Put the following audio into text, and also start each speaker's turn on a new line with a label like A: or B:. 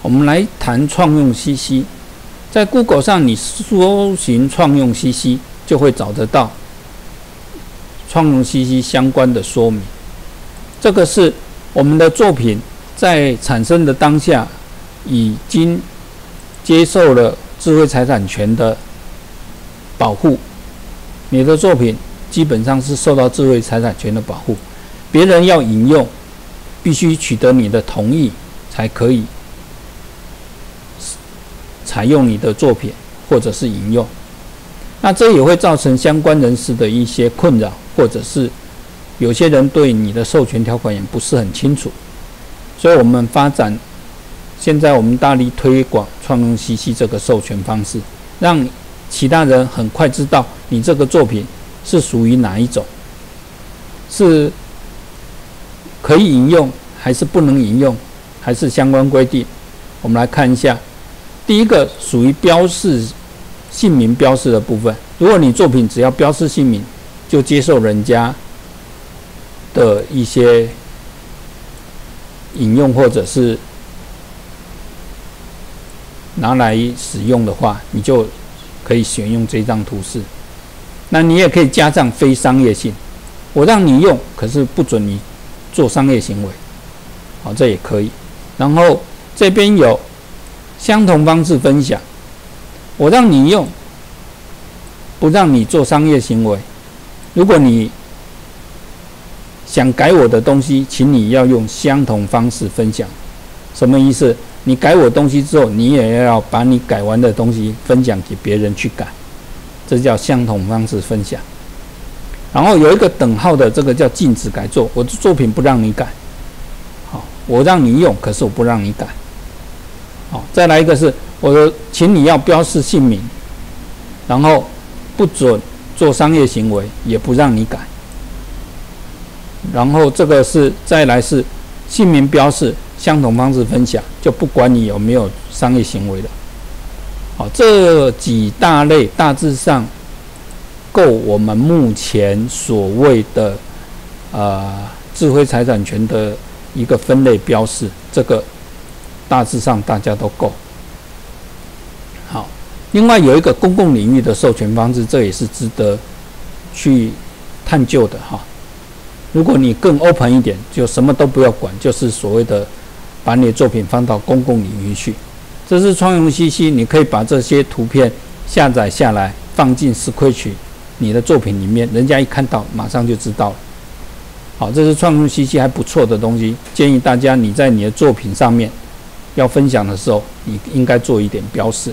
A: 我们来谈创用 CC，在 Google 上你搜寻创用 CC 就会找得到创用 CC 相关的说明。这个是我们的作品在产生的当下已经接受了智慧财产权的保护，你的作品基本上是受到智慧财产权的保护，别人要引用必须取得你的同意才可以采用你的作品或者是引用，那这也会造成相关人士的一些困扰，或者是。有些人对你的授权条款也不是很清楚，所以我们发展，现在我们大力推广创用 CC 这个授权方式，让其他人很快知道你这个作品是属于哪一种，是可以引用还是不能引用，还是相关规定。我们来看一下，第一个属于标示姓名标示的部分，如果你作品只要标示姓名，就接受人家。的一些引用或者是拿来使用的话，你就可以选用这张图示。那你也可以加上非商业性，我让你用，可是不准你做商业行为，好，这也可以。然后这边有相同方式分享，我让你用，不让你做商业行为。如果你想改我的东西，请你要用相同方式分享。什么意思？你改我东西之后，你也要把你改完的东西分享给别人去改，这叫相同方式分享。然后有一个等号的，这个叫禁止改作。我的作品不让你改，好，我让你用，可是我不让你改。好，再来一个是，我说，请你要标示姓名，然后不准做商业行为，也不让你改。然后这个是再来是姓名标示相同方式分享，就不管你有没有商业行为的。好，这几大类大致上够我们目前所谓的呃智慧财产权的一个分类标示，这个大致上大家都够。好，另外有一个公共领域的授权方式，这也是值得去探究的哈。如果你更 open 一点，就什么都不要管，就是所谓的把你的作品放到公共领域去。这是创用 CC，你可以把这些图片下载下来，放进 Scratch 你的作品里面，人家一看到马上就知道了。好，这是创用 CC 还不错的东西，建议大家你在你的作品上面要分享的时候，你应该做一点标示。